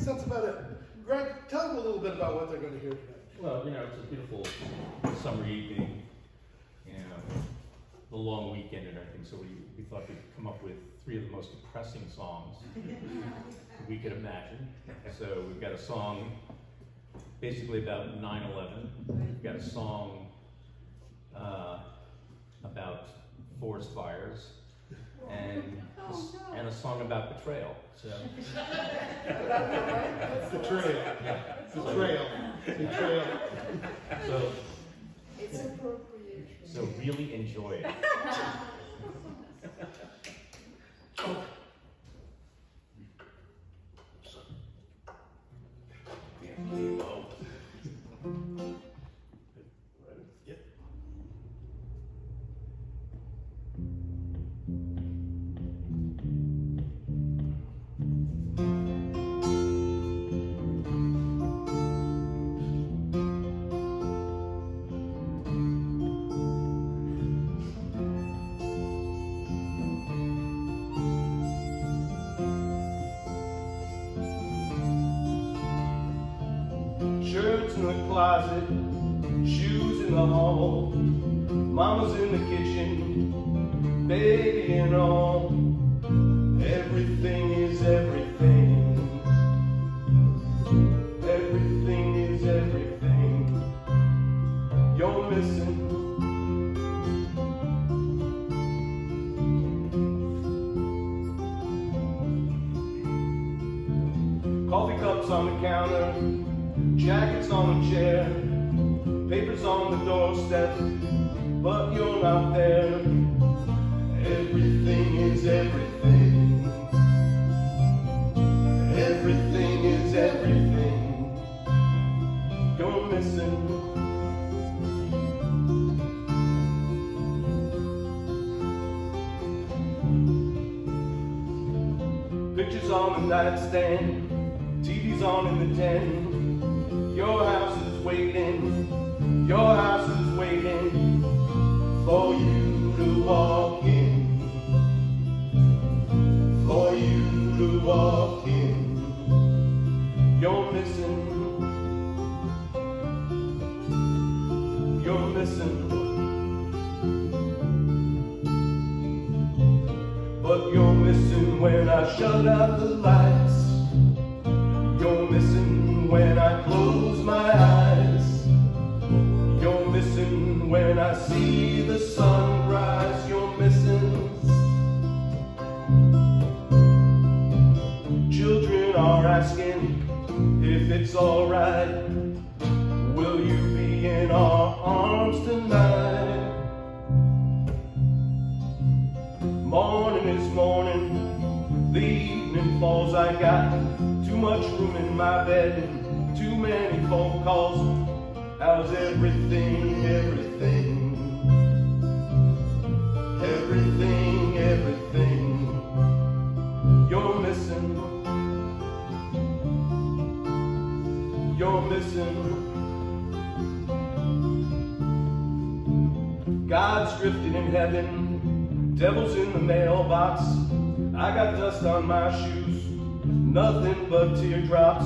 guess that's about it. Greg, tell them a little bit about what they're going to hear tonight. Well, you know, it's a beautiful summer evening, you know, the long weekend and everything, so we, we thought we'd come up with three of the most depressing songs we could imagine. So we've got a song basically about 9-11. We've got a song uh, about forest fires and, and a song about betrayal. So, Betrayal. yeah, Betrayal. Betrayal. so, It's appropriate. so really enjoy it. in the closet, shoes in the hall, mama's in the kitchen, baby and all. Is everything. Everything is everything. You're missing. Pictures on the nightstand, TV's on in the den. Everything, everything? Everything, everything. You're missing. You're missing. God's drifting in heaven, devil's in the mailbox. I got dust on my shoes, nothing but teardrops.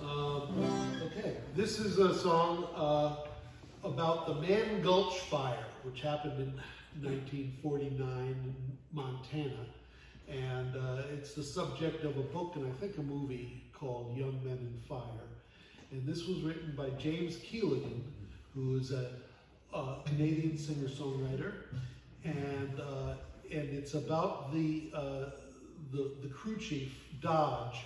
Um, okay, this is a song uh, about the Mann Gulch Fire, which happened in 1949 in Montana. And uh, it's the subject of a book and I think a movie called Young Men and Fire. And this was written by James Keelaghan, who is a, a Canadian singer-songwriter. And uh, and it's about the uh, the the crew chief Dodge,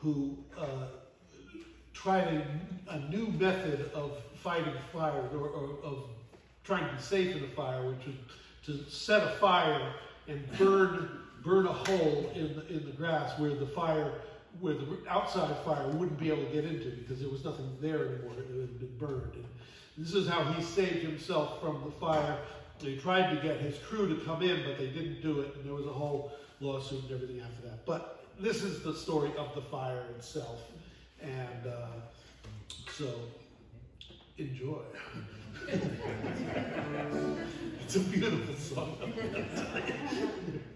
who uh, tried a, a new method of fighting fires or, or of trying to be safe in a fire, which is to set a fire and burn burn a hole in the, in the grass where the fire where the outside fire wouldn't be able to get into because there was nothing there anymore. It had been burned. And this is how he saved himself from the fire. They tried to get his crew to come in, but they didn't do it, and there was a whole lawsuit and everything after that. But this is the story of the fire itself, and uh, so enjoy. it's a beautiful song.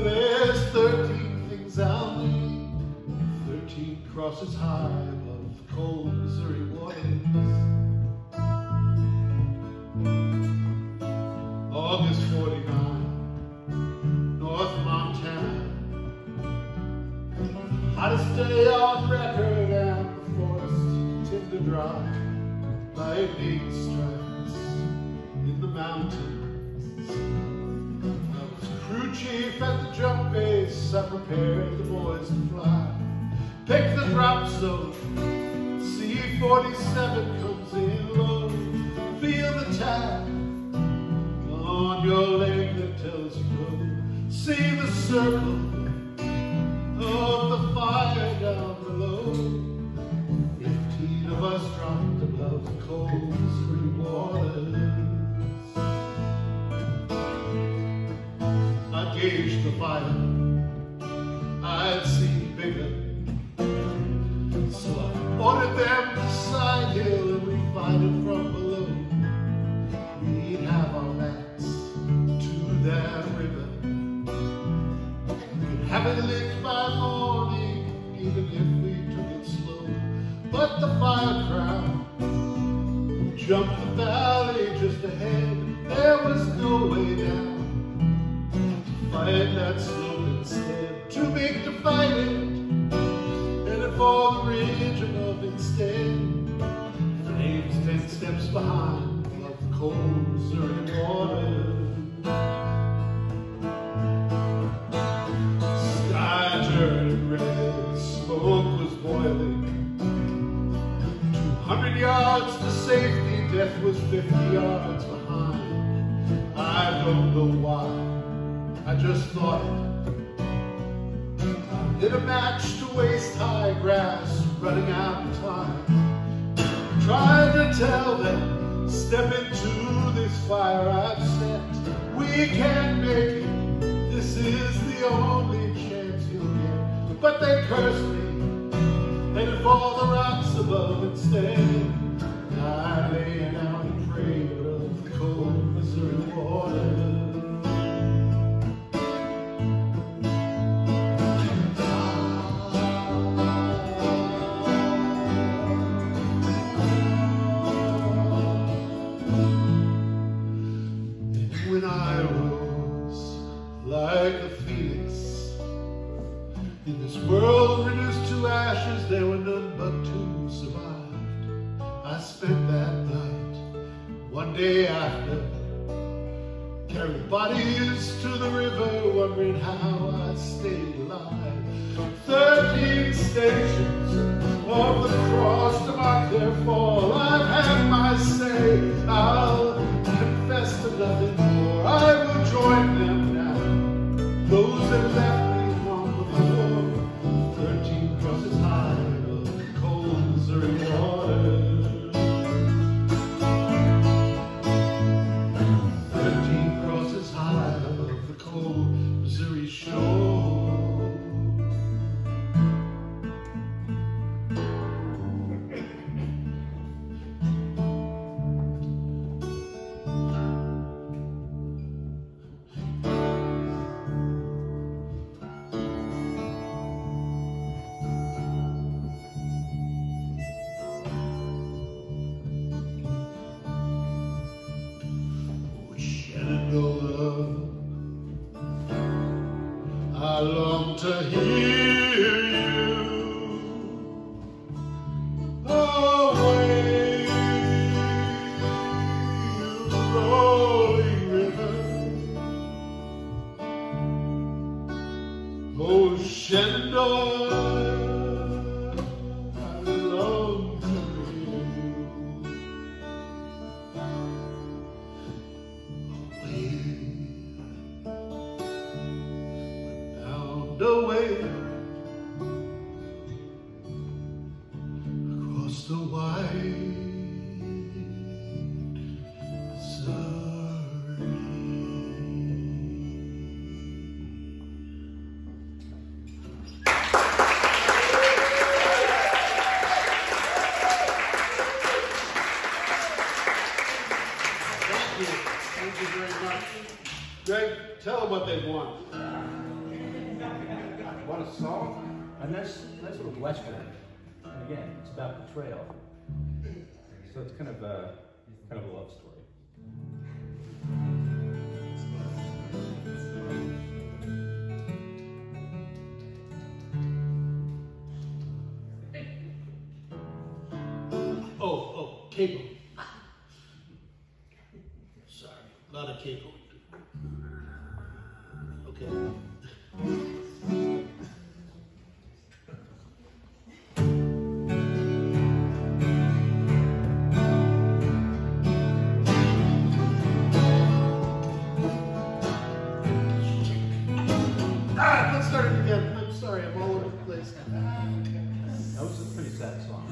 there's 13 things I'll need. 13 crosses high above cold Missouri prepared the boys to fly. Pick the drop zone. C-47 comes in low. Feel the tap on your leg that tells you go. See the circle of the fire down below. Fifteen of us dropped above the cold Ordered them side hill and we fight it from below. We'd have our backs to that river. We'd have it lit by morning, even if we took it slow. But the fire crowd jumped the valley just ahead. There was no way down. To fight that slope instead. Too big to fight it. The above instead. Flames ten steps behind of the cold Missouri water. Sky turned red, smoke was boiling. Two hundred yards to safety, death was fifty yards behind. I don't know why, I just thought I lit a match to waist high grass, running out of time. Tried to tell them, step into this fire I've set. We can make it, this is the only chance you'll get. But they cursed me, headed for the rocks above instead. I lay down and prayed of the cold Missouri water. Stations of the cross to mark their fall. long to hear. Away across the wide. Thank you. Thank you very much. Greg, tell them what they've won. What a song. And A nice, nice little western. And again, it's about betrayal. So it's kind of a, kind of a love story. Oh, oh, cable. Sorry, not a lot of cable. Okay.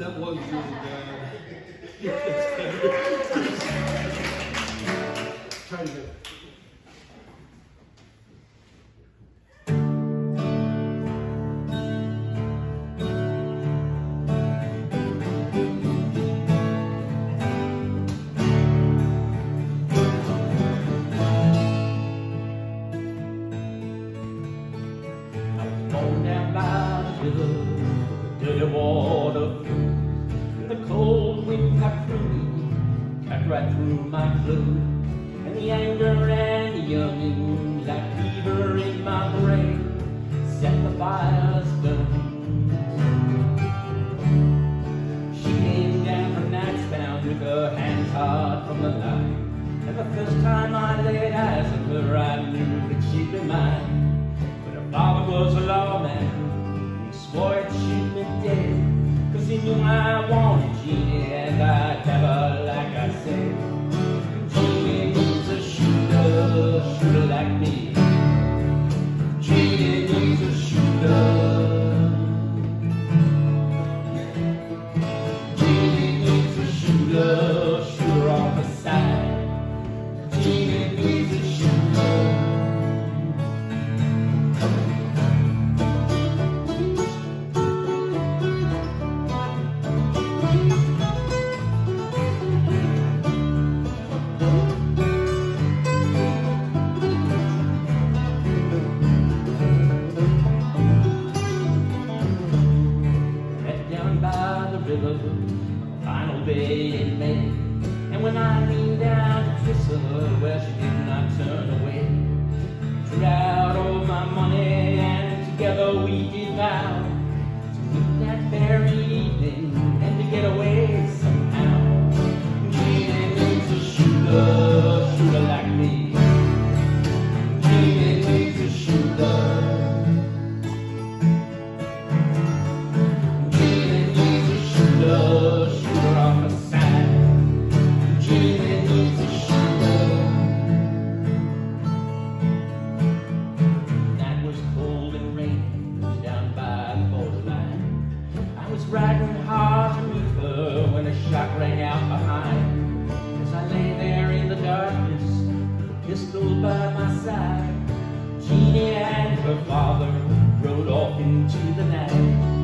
That was really bad. Try to get. Through my clothes. And the anger and the yearning, like fever in my brain, set the fires going. She came down from Nightbound with her hands hard from the line. And the first time I laid eyes on her, I knew that she'd be mine. But her father was a lawman, he swore he'd shoot me dead. Cause he knew I wanted Jeannie, and I'd have a shot rang out behind. As I lay there in the darkness, pistol by my side, Jeannie and her father rode off into the night.